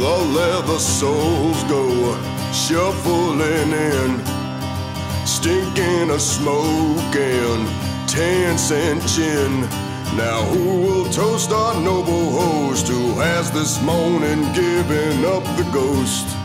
The leather soles go shuffling in, stinking of smoke and tans and gin. Now who will toast our noble host who has this morning given up the ghost?